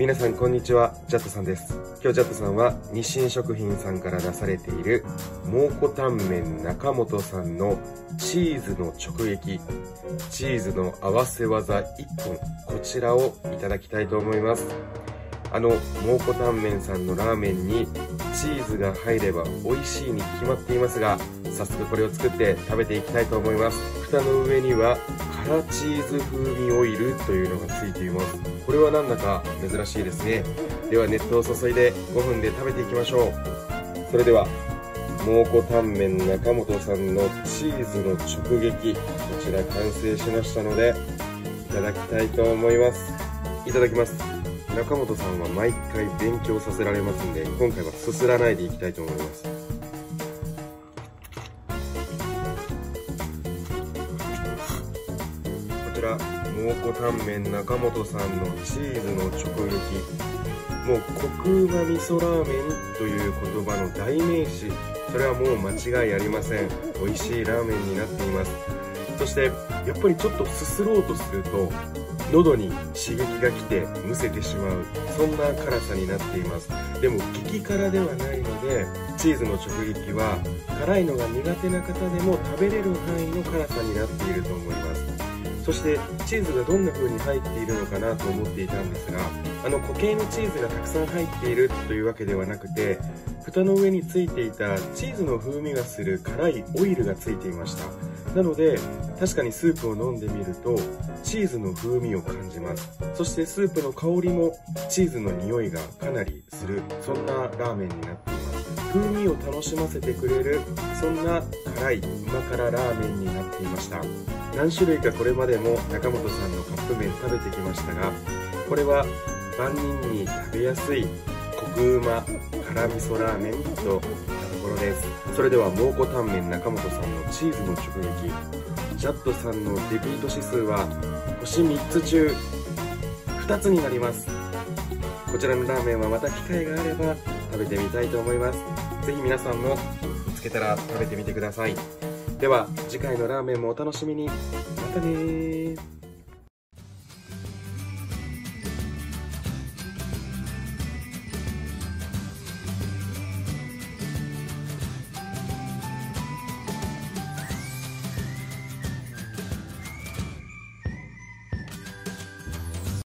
皆さんこんにちはジャットさんです。今日ジャットさんは日清食品さんから出されている蒙古タンメン中本さんのチーズの直撃チーズの合わせ技1本こちらをいただきたいと思います。あの蒙古タンメンさんのラーメンにチーズが入れば美味しいに決まっていますが早速これを作って食べていきたいと思います。蓋の上には辛チーズ風味オイルというのがついています。これはなんだか珍しいですね。では熱湯を注いで5分で食べていきましょう。それでは蒙古タンメン中本さんのチーズの直撃。こちら完成しましたのでいただきたいと思います。いただきます。中本さんは毎回勉強させられますんで今回はすすらないでいきたいと思います。こちら蒙古タンメン中本さんのチーズの直撃。もうコクうま味噌ラーメンという言葉の代名詞。それはもう間違いありません。美味しいラーメンになっています。そしてやっぱりちょっとすすろうとすると喉に刺激が来てむせてしまう。そんな辛さになっています。でも激辛ではないのでチーズの直撃は辛いのが苦手な方でも食べれる範囲の辛さになっていると思います。そしてチーズがどんな風に入っているのかなと思っていたんですがあの固形のチーズがたくさん入っているというわけではなくて蓋の上についていたチーズの風味がする辛いオイルがついていました。なので確かにスープを飲んでみるとチーズの風味を感じます。そしてスープの香りもチーズの匂いがかなりする。そんなラーメンになっています。風味を楽しませてくれるそんな辛いうま辛ラーメンになっていました。何種類かこれまでも中本さんのカップ麺食べてきましたがこれは万人に食べやすいコクうま辛味噌ラーメンところです。それでは蒙古タンメン中本さんのチーズの直撃。ジャットさんのリピート指数は星3つ中2つになります。こちらのラーメンはまた機会があれば食べてみたいと思います。是非皆さんも見つけたら食べてみてください。では次回のラーメンもお楽しみに。またね